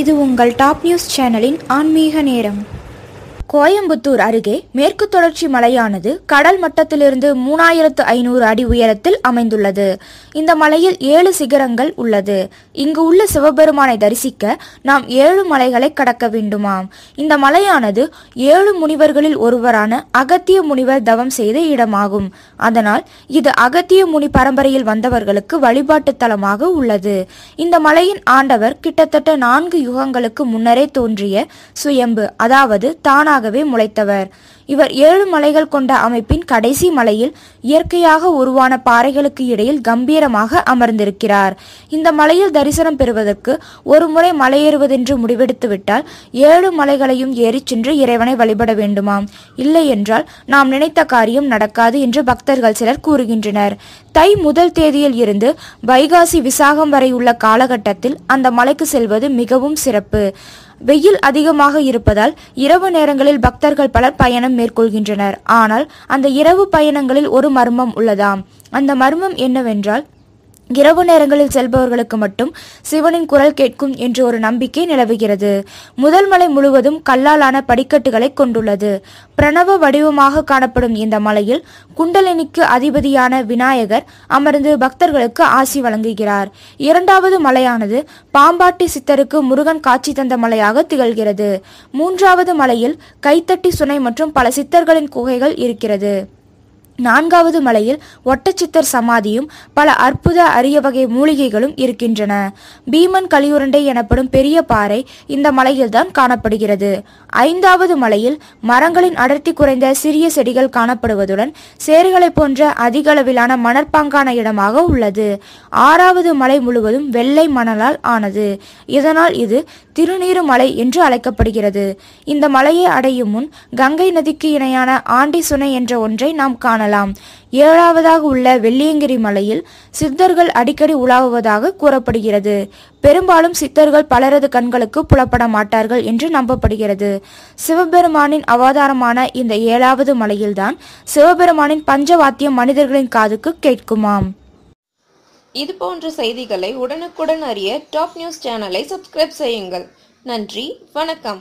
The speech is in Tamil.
இது உங்கள் டாப் நியூஸ் சேனலின் ஆன்மீக நேரம். கோயம்புத்தூர் அருகே மேற்கு தொடர்ச்சி மலையானது கடல் மட்டத்திலிருந்து மூணாயிரத்து ஐநூறு அடி உயரத்தில் அமைந்துள்ளது. இந்த மலையில் ஏழு சிகரங்கள் உள்ளது. இங்கு உள்ள சிவபெருமானை தரிசிக்க நாம் ஏழு மலைகளை கடக்க வேண்டுமாம். இந்த மலையானது ஏழு முனிவர்களில் ஒருவரான அகத்திய முனிவர் தவம் செய்த இடமாகும். அதனால் இது அகத்திய முனி பரம்பரையில் வந்தவர்களுக்கு வழிபாட்டு தலமாக உள்ளது. இந்த மலையின் ஆண்டவர் கிட்டத்தட்ட நான்கு யுகங்களுக்கு முன்னரே தோன்றிய சுயம்பு அதாவது தானாக தானாகவே முளைத்தவர். இவர் ஏழு மலைகள் கொண்ட அமைப்பின் கடைசி மலையில் இயற்கையாக உருவான பாறைகளுக்கு இடையில் கம்பீரமாக அமர்ந்திருக்கிறார். இந்த மலையில் தரிசனம் பெறுவதற்கு ஒரு முறை மலையேறுவதென்று முடிவெடுத்துவிட்டால் ஏழு மலைகளையும் ஏறிச் சென்று இறைவனை வழிபட வேண்டுமாம். இல்லை என்றால் நாம் நினைத்த காரியம் நடக்காது என்று பக்தர்கள் சிலர் கூறுகின்றனர். தை முதல் தேதியில் இருந்து வைகாசி விசாகம் வரை உள்ள காலகட்டத்தில் அந்த மலைக்கு செல்வது மிகவும் சிறப்பு. வெயில் அதிகமாக இருப்பதால் இரவு நேரங்களில் பக்தர்கள் பலர் பயணம் மேற்கொள்கின்றனர். ஆனால் அந்த இரவு பயணங்களில் ஒரு மர்மம் உள்ளதாம். அந்த மர்மம் என்னவென்றால் இரவு நேரங்களில் செல்பவர்களுக்கு மட்டும் சிவனின் குரல் கேட்கும் என்று ஒரு நம்பிக்கை நிலவுகிறது. முதல் மலை முழுவதும் கல்லாலான படிக்கட்டுகளை கொண்டுள்ளது. பிரணவ வடிவமாக காணப்படும் இந்த மலையில் குண்டலினிக்கு அதிபதியான விநாயகர் அமர்ந்து பக்தர்களுக்கு ஆசி வழங்குகிறார். இரண்டாவது மலையானது பாம்பாட்டி சித்தருக்கு முருகன் காட்சி தந்த மலையாக திகழ்கிறது. மூன்றாவது மலையில் கைத்தட்டி சுனை மற்றும் பல சித்தர்களின் குகைகள் இருக்கிறது. நான்காவது மலையில் ஒட்டச்சித்தர் சமாதியும் பல அற்புத அரிய வகை மூலிகைகளும் இருக்கின்றன. பீமன் கலியுருண்டை எனப்படும் பெரிய பாறை இந்த மலையில்தான் காணப்படுகிறது. ஐந்தாவது மலையில் மரங்களின் அடர்த்தி குறைந்த சிறிய செடிகள் காணப்படுவதுடன் சேறுகளை போன்ற அதிக அளவிலான மணற்பாங்கான இடமாக உள்ளது. ஆறாவது மலை முழுவதும் வெள்ளை மணலால் ஆனது. இதனால் இது திருநீறு மலை என்று அழைக்கப்படுகிறது. இந்த மலையை அடையும் முன் கங்கை நதிக்கு இணையான ஆண்டி சுனை என்ற ஒன்றை நாம் காணலாம். ஏழாவதாக உள்ள வெள்ளியங்கிரி மலையில் சித்தர்கள் அடிக்கடி உலாவுவதாக கூறப்படுகிறது. பெரும்பாலும் சித்தர்கள் பலரது கண்களுக்கு புலப்பட மாட்டார்கள் என்று நம்பப்படுகிறது. சிவபெருமானின் அவதாரமான இந்த ஏழாவது மலையில்தான் சிவபெருமானின் பஞ்சவாத்தியம் மனிதர்களின் காதுக்கு கேட்குமாம். இது போன்ற செய்திகளை உடனுக்குடன் அறிய டாப் நியூஸ் சேனலை சப்ஸ்கிரைப் செய்யுங்கள். நன்றி வணக்கம்.